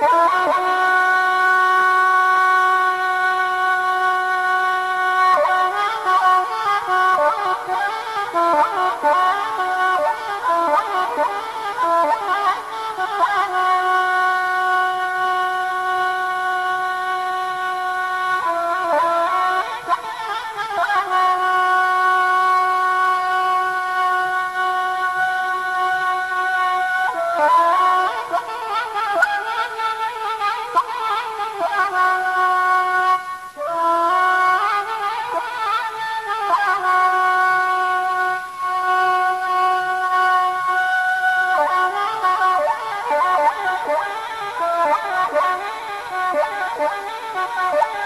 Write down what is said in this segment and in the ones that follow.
Bye.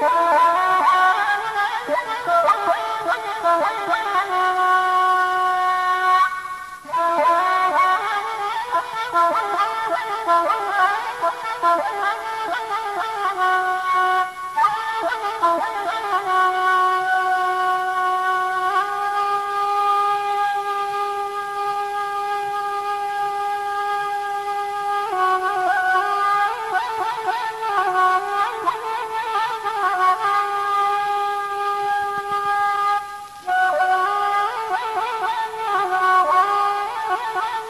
Thank you. Oh,